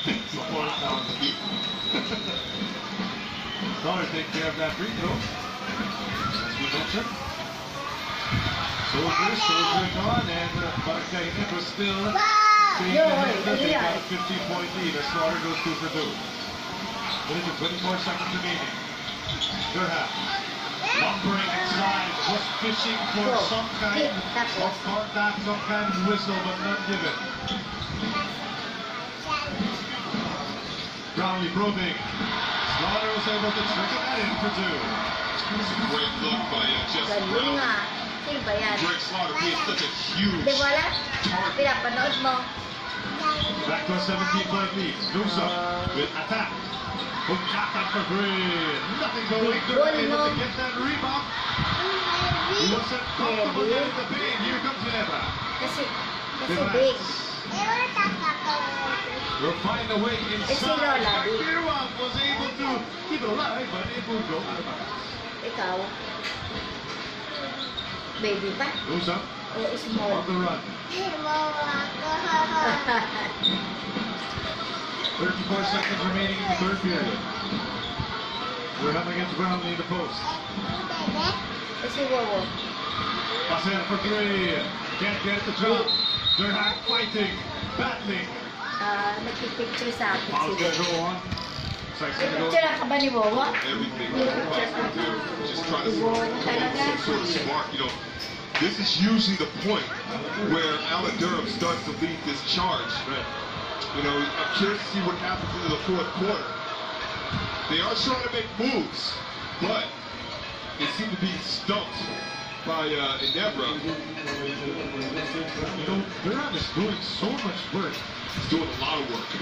Support. Slaughter takes care of that free throw. As we mentioned. Soldier, soldier gone, and uh, Barcaine was still seeing Yo, the They yeah. got a 15 point lead as Slaughter goes two for two. Minute 24 seconds remaining. Good half. Lumbering inside, just fishing for some kind of contact, some kind of whistle, but none given. Brownlee probing. Slaughter was able to trickle that in for two. It's a great look by uh, Justin Galing Brown. nga. Sino ba? Drake Slaughter being such a huge Di mo alam? target. Back to a 17 point lead. Newsome with attack. Bukatan for three. Nothing going. Goal, able to get that rebound. He wasn't comfortable getting the paint. Here comes Eva. Kasi, kasi Diba? big. Will find a way si inside. Lola, big. Was able to keep it alive, but it will go out of bounds. Ikaw. Baby pa? Newsome O small? on the run. 34 seconds remaining in the third period. We're up against Brownlee in the post. Kasi Wowo. Passer for three. Can't get it to drop. They're not fighting, battling. Ah, nagpipicture sa akin Foul's si gonna go on. Six May go. picture ka ba ni Wowo? Everything that the Bucks can do, just try to talaga? sort of spark. You know, this is usually the point where Allen Durham starts to lead this charge. You know, I'm curious to see what happens in the fourth quarter. They are trying to make moves, but they seem to be stumped by uh, know, Durham is doing so much work. He's doing a lot of work.